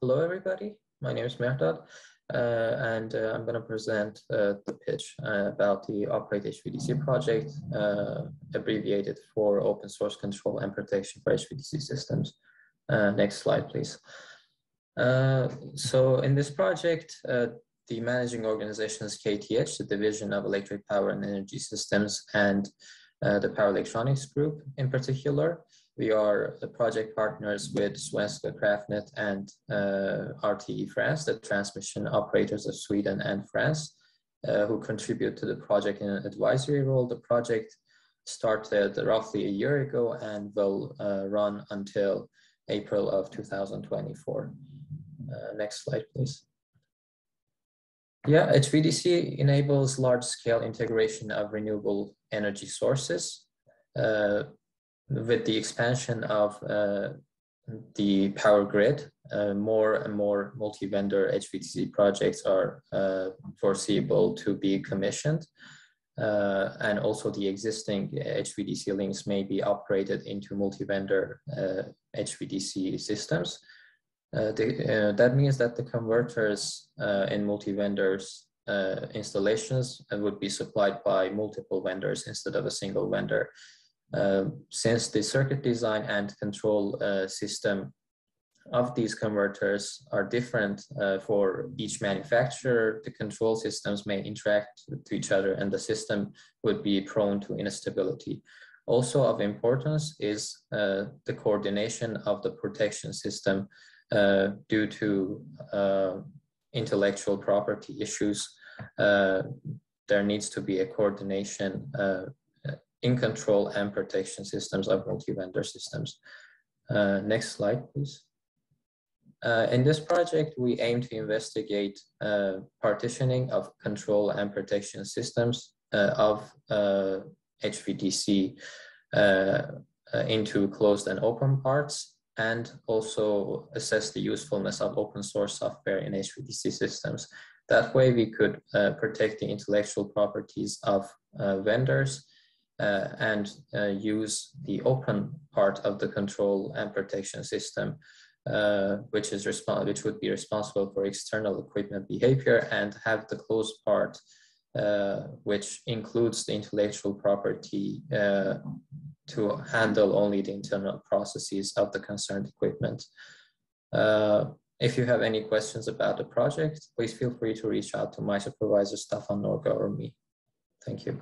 hello, everybody. My name is Mehrdad, uh, and uh, I'm going to present uh, the pitch uh, about the Operate HVDC project, uh, abbreviated for Open Source Control and Protection for HVDC Systems. Uh, next slide, please. so in this project, the managing organization is KTH, the Division of Electric Power and Energy Systems, and the Power Electronics Group in particular. We are the project partners with Svenska Kraftnät and uh, RTE France, the transmission operators of Sweden and France, uh, who contribute to the project in an advisory role. The project started roughly a year ago and will uh, run until April of 2024. Uh, next slide, please. Yeah, HVDC enables large-scale integration of renewable energy sources. Uh, with the expansion of uh, the power grid, uh, more and more multi-vendor HVDC projects are uh, foreseeable to be commissioned. Uh, and also the existing HVDC links may be operated into multi-vendor HVDC uh, systems. Uh, the, that means that the converters in multi-vendors installations would be supplied by multiple vendors instead of a single vendor. Uh, since the circuit design and control uh, system of these converters are different uh, for each manufacturer, the control systems may interact to each other and the system would be prone to instability. Also of importance is uh, the coordination of the protection system uh, due to intellectual property issues. there needs to be a coordination in control and protection systems of multi-vendor systems. Uh, next slide, please. Uh, in this project, we aim to investigate uh, partitioning of control and protection systems uh, of HVDC uh, uh, into closed and open parts, and also assess the usefulness of open source software in HVDC systems. That way, we could protect the intellectual properties of vendors uh, and uh, use the open part of the control and protection system, uh, which is which would be responsible for external equipment behavior, and have the closed part, uh, which includes the intellectual property uh, to handle only the internal processes of the concerned equipment. Uh, if you have any questions about the project, please feel free to reach out to my supervisor, Staffan Norrga, or me. Thank you.